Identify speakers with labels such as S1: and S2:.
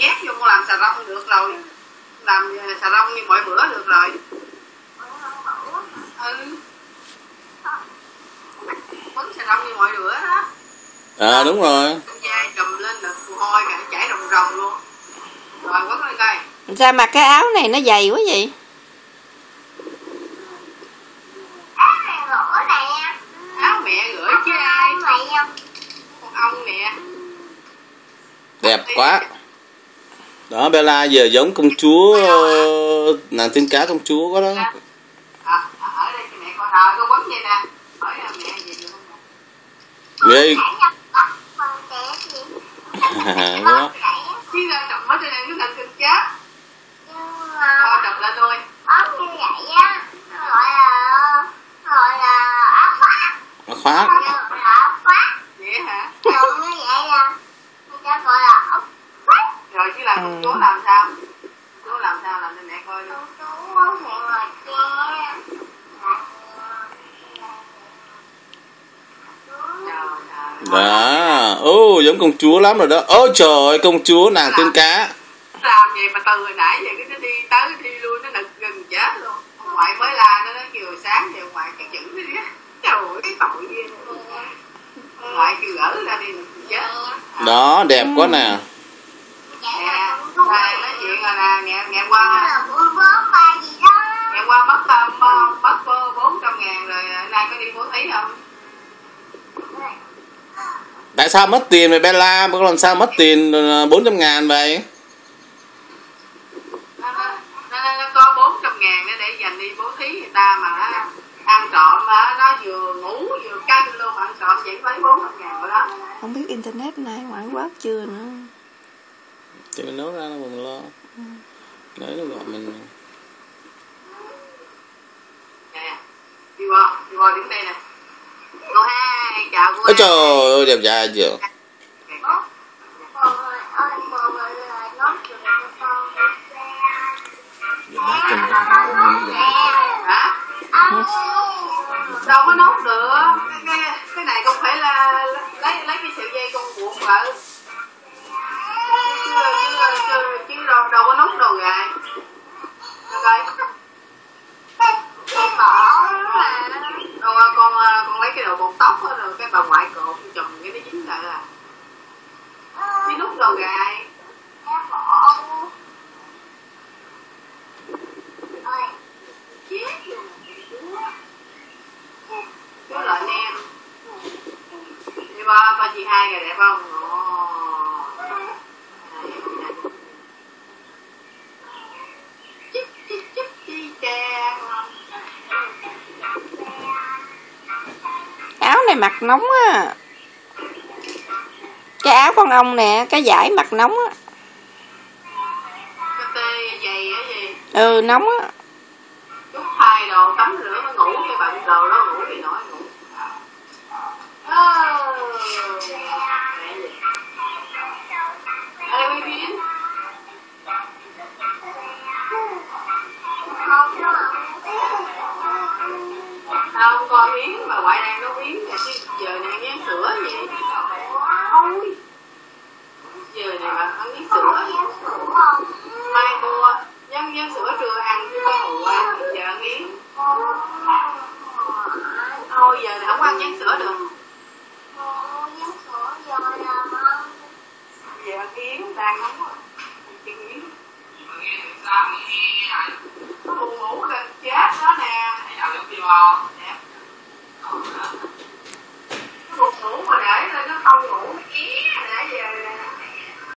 S1: nhét vô con làm xà rong được rồi. Làm xà rong như mọi bữa được rồi. Ừ. Quấn xà rong như mọi bữa đó.
S2: À đúng rồi.
S1: Dai trùm lên là mồ hôi cả chảy rồng rồng luôn. Rồi quấn lên coi.
S3: Sao mặc cái áo này nó dày quá vậy?
S4: Áo nè
S1: mẹ gửi chứ ai con ông nè
S2: đẹp quá đó Bella giờ giống công chúa ờ, nàng tiên cá công chúa quá đó.
S1: À, cho con quấn vậy gì
S2: đó.
S1: chứ là chồng mất trên cái thành kinh chết.
S4: Nhưng
S1: thôi
S4: mà
S1: chồng lên thôi.
S4: Áo như vậy á gọi là gọi là áo khoác.
S2: Nó khóa
S4: Nó gọi là áo khoác
S1: vậy hả
S4: còn như vậy là người ta gọi là áo khoác
S1: làm công chúa làm sao? Công chúa làm sao làm cho mẹ coi đi
S4: chú chú thì ngoài kia
S2: đó ô giống công chúa lắm rồi đó. Ôi trời ơi công chúa nàng tiên cá.
S1: làm gì mà từ hồi nãy giờ cái nó đi tới đi lui nó nực gần chết luôn. Ngoại mới la nó nói kêu sáng thì ngoại cái chữ nó đi trời ơi cái tội ông ngoại kêu gỡ ra đi chết.
S2: Đó đẹp quá nè.
S4: là
S1: rồi nè ngày ngày qua.
S4: Là bố bố ba gì đó.
S1: Ngày qua mất um, mất bốn trăm ngàn rồi nay có đi bố thí không?
S2: Tại sao mất tiền vậy Bella? Có làm sao mất tiền ờ, 400 ngàn vậy?
S1: Nó, nó, nó, có bốn trăm ngàn đó để dành đi bố thí người ta mà nó ăn trộm mà nó vừa ngủ vừa canh luôn mà ăn trộm chỉ bốn trăm ngàn rồi đó.
S3: Không biết internet nay quảng quá chưa nữa
S2: thì mình nói ra là mình lo. Đấy nó gọi mình
S1: nè đi qua đi qua đứng đây nè. Cô hai chào cô
S2: ôi trời ơi đẹp trai chưa?
S4: Bố ơi ơi bố ơi là nó chừng cho con
S1: hả
S3: mặc nóng á. Cái áo con ông nè cái giải mặc nóng á. Ừ nóng á.
S1: Chút thay đồ tắm rửa ngủ cái bận đồ đó ngủ thì nói chỉ sữa mai mua nhân nhân sữa trưa ăn chứ có mua chờ miếng giờ là không ăn nhân sữa được giờ yến đang không chị yến nó buồn ngủ gần chết đó nè nó buồn ngủ mà